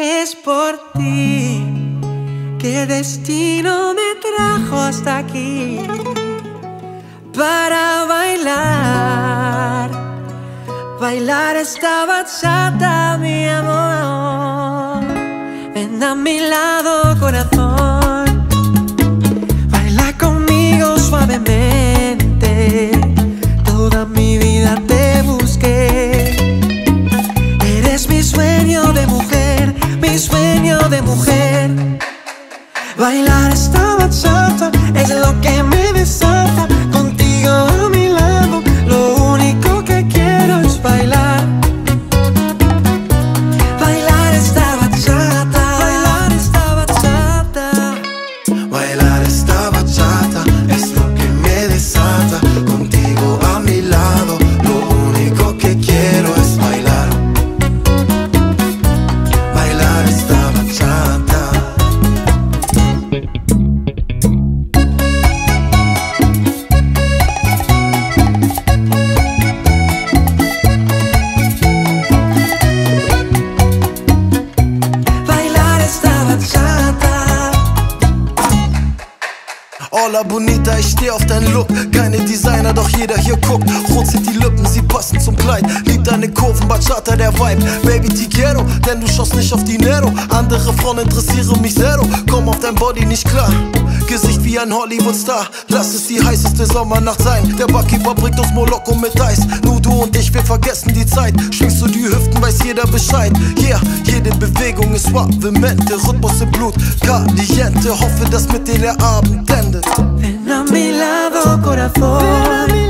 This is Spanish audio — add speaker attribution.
Speaker 1: Es por ti que destino me trajo hasta aquí para bailar, bailar esta bachata, mi amor. Ven a mi lado, corazón, baila conmigo suavemente. Sueño de mujer. Bailar esta bachata es lo que me desata. Contigo a mi lado, lo único que quiero es bailar. Bailar esta bachata, bailar esta bachata.
Speaker 2: Bailar Hola Bonita, ich steh auf deinen Look. Keine Designer, doch jeder hier guckt. Rot sind die Lippen, sie passen zum Kleid. Lieb deine Kurven, Bachata, der Vibe. Baby, ti denn du schaust nicht auf Dinero. Andere Frauen interessieren mich zero. Komm auf dein Body nicht klar. Gesicht wie ein Hollywood-Star. Lass es die heißeste Sommernacht sein. Der Barkeeper bringt uns Moloko mit Eis. Nur du und ich, wir vergessen die Zeit. Schwingst du die Hüften, weiß jeder Bescheid. Yeah, jede Bewegung ist suavemente. Rhythmus im Blut, caliente. Hoffe, dass mit dir der Abend endet.
Speaker 1: Ven a mi lado, corazón.